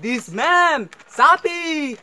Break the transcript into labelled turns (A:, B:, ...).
A: this man? Sapi!